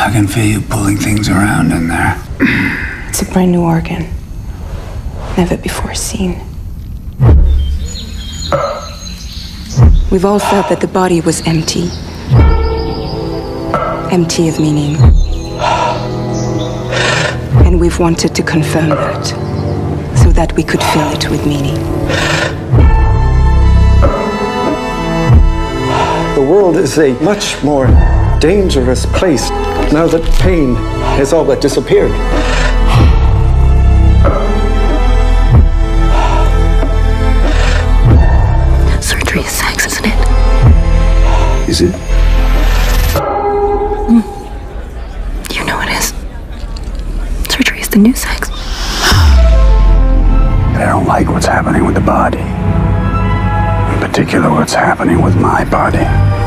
I can feel you pulling things around in there. It's a brand new organ. Never before seen. We've all felt that the body was empty. Empty of meaning. And we've wanted to confirm that. So that we could fill it with meaning. The world is a much more dangerous place now that pain has all but disappeared. Surgery is sex, isn't it? Is it? Hmm. You know it is. Surgery is the new sex. I don't like what's happening with the body. In particular, what's happening with my body.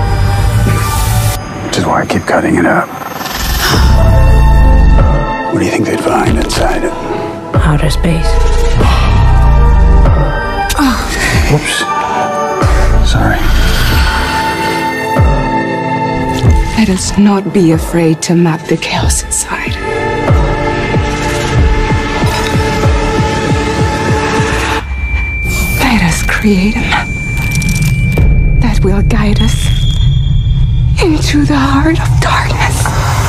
Which is why I keep cutting it up. What do you think they'd find inside it? Outer space. Oh. Whoops. Sorry. Let us not be afraid to map the chaos inside. Let us create a map that will guide us into the heart of darkness.